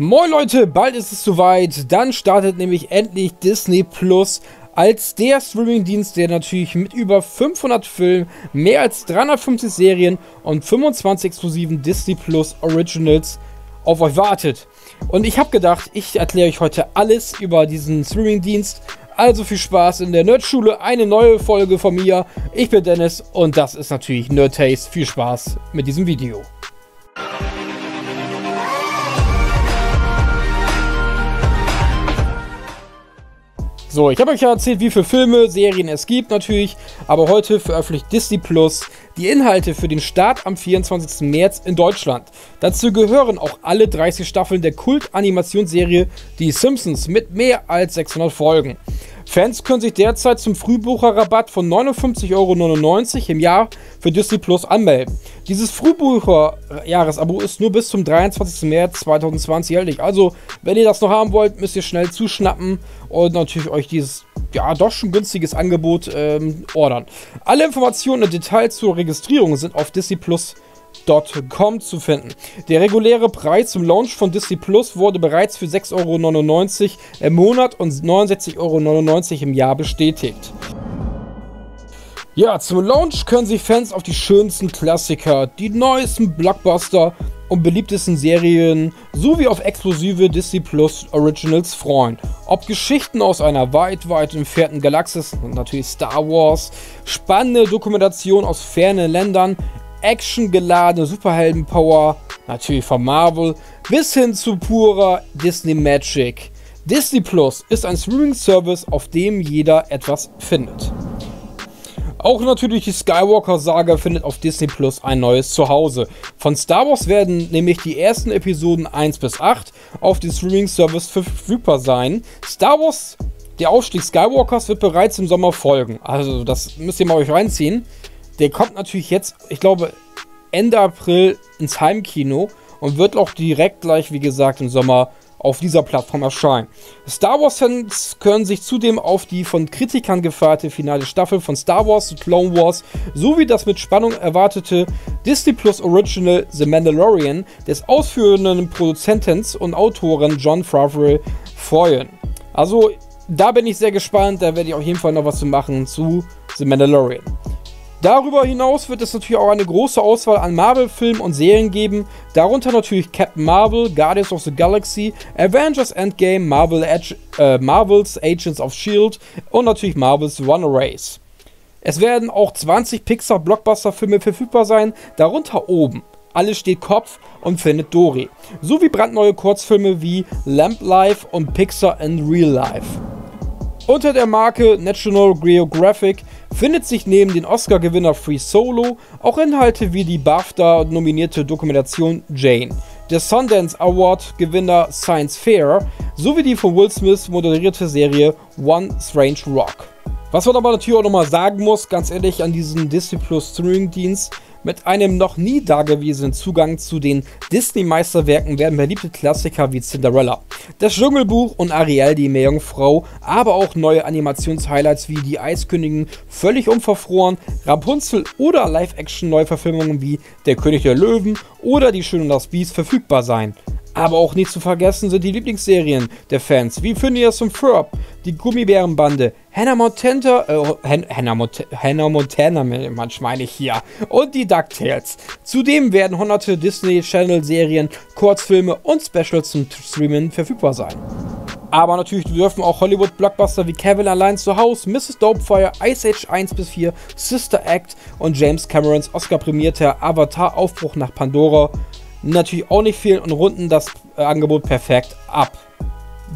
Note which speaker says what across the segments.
Speaker 1: Moin Leute, bald ist es soweit. Dann startet nämlich endlich Disney Plus als der Streamingdienst, der natürlich mit über 500 Filmen, mehr als 350 Serien und 25 exklusiven Disney Plus Originals auf euch wartet. Und ich habe gedacht, ich erkläre euch heute alles über diesen Streamingdienst. Also viel Spaß in der Nerdschule, eine neue Folge von mir. Ich bin Dennis und das ist natürlich Nerd Taste. Viel Spaß mit diesem Video. So, ich habe euch ja erzählt, wie viele Filme, Serien es gibt natürlich, aber heute veröffentlicht Disney Plus die Inhalte für den Start am 24. März in Deutschland. Dazu gehören auch alle 30 Staffeln der Kult-Animationsserie Die Simpsons mit mehr als 600 Folgen. Fans können sich derzeit zum Frühbucherrabatt von 59,99 Euro im Jahr für Disney Plus anmelden. Dieses Frühbucher-Jahresabo ist nur bis zum 23. März 2020 erhältlich. Also, wenn ihr das noch haben wollt, müsst ihr schnell zuschnappen und natürlich euch dieses ja, doch schon günstiges Angebot ähm, ordern. Alle Informationen und Details zur Registrierung sind auf Disney Plus Disney.com zu finden. Der reguläre Preis zum Launch von Disney Plus wurde bereits für 6,99 Euro im Monat und 69,99 Euro im Jahr bestätigt. Ja, zum Launch können sich Fans auf die schönsten Klassiker, die neuesten Blockbuster und beliebtesten Serien sowie auf exklusive Disney Plus Originals freuen. Ob Geschichten aus einer weit, weit entfernten Galaxis, natürlich Star Wars, spannende Dokumentation aus fernen Ländern, actiongeladene Superhelden-Power, natürlich von Marvel, bis hin zu purer Disney Magic. Disney Plus ist ein Streaming-Service, auf dem jeder etwas findet. Auch natürlich die Skywalker-Saga findet auf Disney Plus ein neues Zuhause. Von Star Wars werden nämlich die ersten Episoden 1 bis 8 auf dem Streaming-Service verfügbar sein. Star Wars, der Aufstieg Skywalkers, wird bereits im Sommer folgen. Also das müsst ihr mal euch reinziehen. Der kommt natürlich jetzt, ich glaube, Ende April ins Heimkino und wird auch direkt gleich, wie gesagt, im Sommer auf dieser Plattform erscheinen. Star Wars-Fans können sich zudem auf die von Kritikern gefeierte finale Staffel von Star Wars The Clone Wars sowie das mit Spannung erwartete Disney Plus Original The Mandalorian des ausführenden Produzenten und Autoren John Favreau freuen. Also, da bin ich sehr gespannt, da werde ich auf jeden Fall noch was zu machen zu The Mandalorian. Darüber hinaus wird es natürlich auch eine große Auswahl an Marvel-Filmen und Serien geben, darunter natürlich Captain Marvel, Guardians of the Galaxy, Avengers Endgame, Marvel Age, äh, Marvels Agents of S.H.I.E.L.D. und natürlich Marvels Runaways. Es werden auch 20 Pixar-Blockbuster-Filme verfügbar sein, darunter oben. Alles steht Kopf und findet Dory. Sowie brandneue Kurzfilme wie Lamp Life und Pixar in Real Life. Unter der Marke National Geographic findet sich neben den Oscar-Gewinner Free Solo auch Inhalte wie die BAFTA-nominierte Dokumentation Jane, der Sundance Award-Gewinner Science Fair sowie die von Will Smith moderierte Serie One Strange Rock. Was man aber natürlich auch nochmal sagen muss, ganz ehrlich, an diesem Disney Plus Streaming-Dienst, mit einem noch nie dagewesenen Zugang zu den Disney-Meisterwerken werden beliebte Klassiker wie Cinderella, das Dschungelbuch und Ariel die Meerjungfrau, aber auch neue Animationshighlights wie die Eiskönigin völlig unverfroren, Rapunzel oder Live-Action-Neuverfilmungen wie Der König der Löwen oder Die Schöne und das Biest verfügbar sein. Aber auch nicht zu vergessen sind die Lieblingsserien der Fans, wie Phineas und Ferb, die Gummibärenbande, Hannah Montana, äh, Hannah, Mont Hannah Montana, manchmal meine ich hier, und die DuckTales. Zudem werden hunderte Disney Channel Serien, Kurzfilme und Specials zum Streamen verfügbar sein. Aber natürlich dürfen auch Hollywood-Blockbuster wie Kevin allein zu Hause, Mrs. Dopefire, Ice Age 1 bis 4, Sister Act und James Camerons Oscar-prämierter Avatar Aufbruch nach Pandora natürlich auch nicht fehlen und runden das äh, Angebot perfekt ab.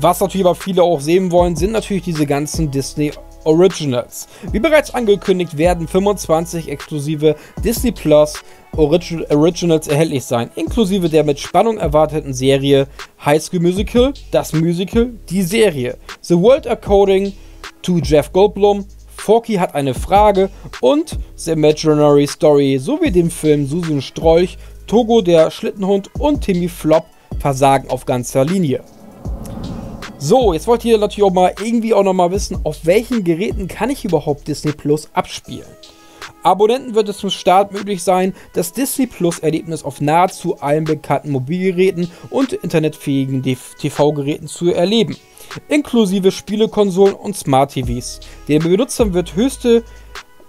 Speaker 1: Was natürlich aber viele auch sehen wollen, sind natürlich diese ganzen Disney Originals. Wie bereits angekündigt, werden 25 exklusive Disney Plus Origi Originals erhältlich sein, inklusive der mit Spannung erwarteten Serie High School Musical, das Musical, die Serie, The World According to Jeff Goldblum, Forky hat eine Frage und The Imaginary Story sowie dem Film Susan Strolch Togo der Schlittenhund und Timmy Flop versagen auf ganzer Linie. So, jetzt wollt ihr natürlich auch mal irgendwie auch noch mal wissen, auf welchen Geräten kann ich überhaupt Disney Plus abspielen? Abonnenten wird es zum Start möglich sein, das Disney Plus Erlebnis auf nahezu allen bekannten Mobilgeräten und internetfähigen TV-Geräten zu erleben, inklusive Spielekonsolen und Smart TVs. Den Benutzern wird höchste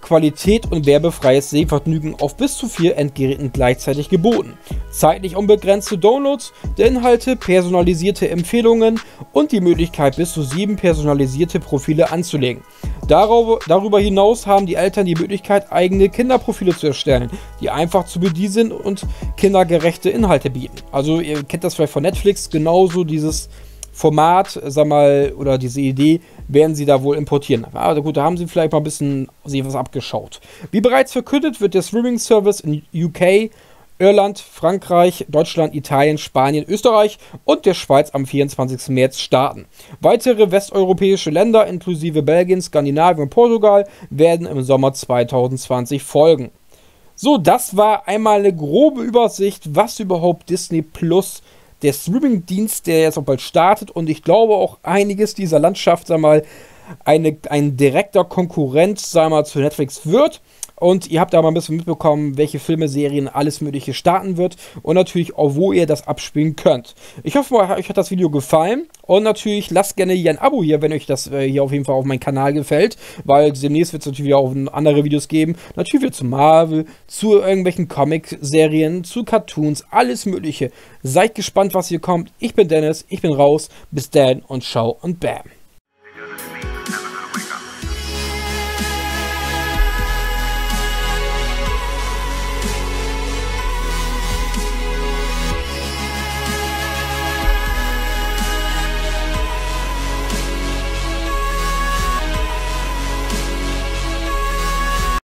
Speaker 1: Qualität und werbefreies Sehvergnügen auf bis zu vier Endgeräten gleichzeitig geboten. Zeitlich unbegrenzte Downloads der Inhalte, personalisierte Empfehlungen und die Möglichkeit bis zu sieben personalisierte Profile anzulegen. Darüber hinaus haben die Eltern die Möglichkeit, eigene Kinderprofile zu erstellen, die einfach zu bedienen sind und kindergerechte Inhalte bieten. Also ihr kennt das vielleicht von Netflix, genauso dieses Format, sag mal, oder diese Idee werden sie da wohl importieren. Aber gut, da haben sie vielleicht mal ein bisschen sich was abgeschaut. Wie bereits verkündet, wird der Streaming-Service in UK, Irland, Frankreich, Deutschland, Italien, Spanien, Österreich und der Schweiz am 24. März starten. Weitere westeuropäische Länder inklusive Belgien, Skandinavien und Portugal werden im Sommer 2020 folgen. So, das war einmal eine grobe Übersicht, was überhaupt Disney Plus ist der Streaming-Dienst, der jetzt auch bald startet und ich glaube auch einiges dieser Landschaft, sag mal, eine, ein direkter Konkurrent, sag mal, zu Netflix wird. Und ihr habt da mal ein bisschen mitbekommen, welche Filme, Serien, alles Mögliche starten wird. Und natürlich auch, wo ihr das abspielen könnt. Ich hoffe, euch hat das Video gefallen. Und natürlich lasst gerne hier ein Abo hier, wenn euch das äh, hier auf jeden Fall auf meinen Kanal gefällt. Weil demnächst wird es natürlich auch andere Videos geben. Natürlich wieder zu Marvel, zu irgendwelchen Comic-Serien, zu Cartoons, alles Mögliche. Seid gespannt, was hier kommt. Ich bin Dennis, ich bin raus. Bis dann und ciao und bam.